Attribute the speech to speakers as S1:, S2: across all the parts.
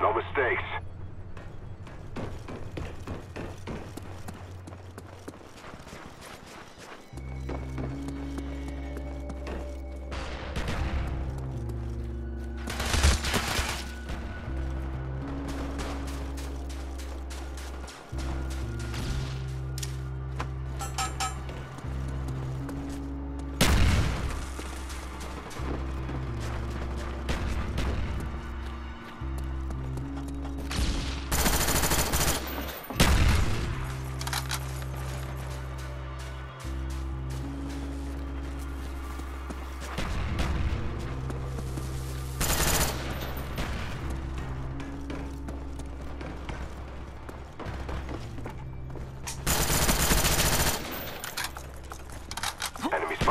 S1: No mistakes.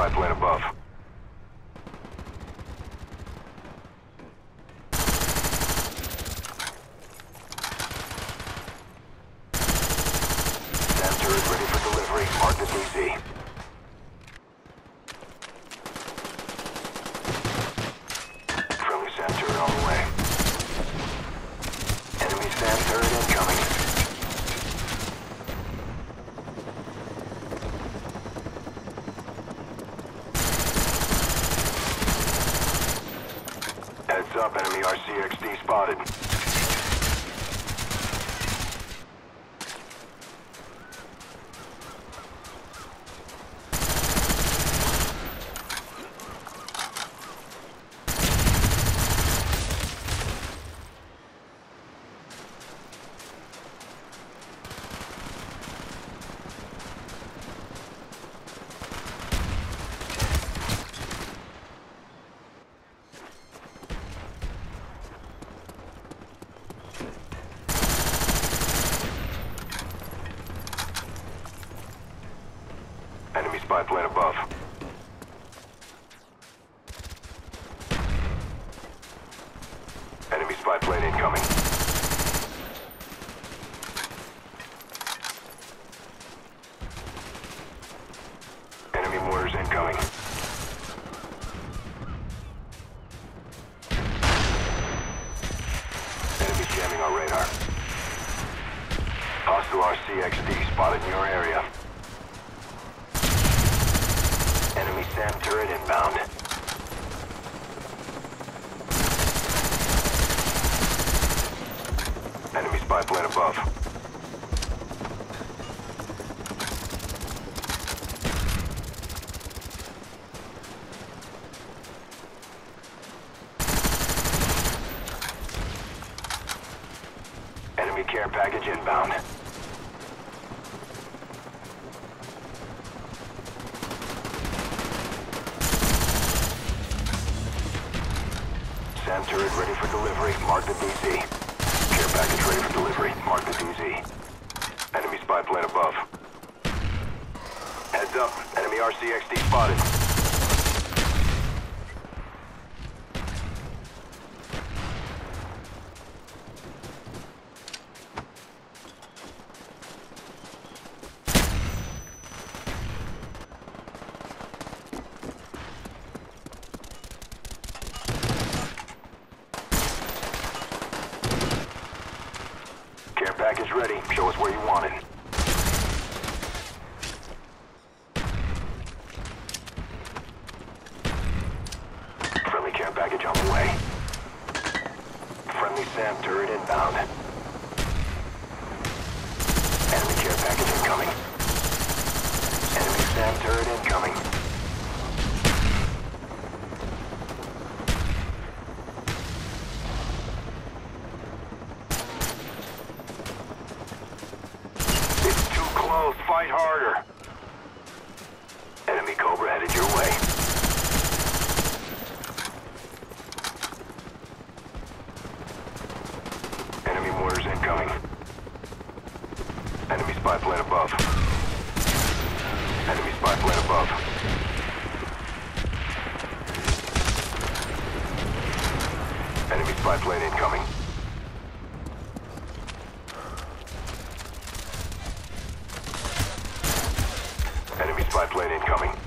S1: Spy plane above. SAM turret ready for delivery. Mark the DZ. Friendly SAM turret on the way. Enemy SAM turret incoming. Heads up, enemy RCXD spotted. Enemy spy plane above. Enemy spy plane incoming. Enemy mortars incoming. Enemy jamming our radar. Hostile RCXD spotted in your area. Enemy SAM turret inbound. Enemy spy plane above. Enemy care package inbound. SAM turret ready for delivery. Mark the DZ. Care package ready for delivery. Mark the DZ. Enemy spy plane above. Heads up. Enemy RCXD spotted. Care package ready. Show us where you want it. Friendly care package on the way. Friendly SAM turret inbound. Enemy care package incoming. Enemy SAM turret incoming. Close. Fight harder. Incoming.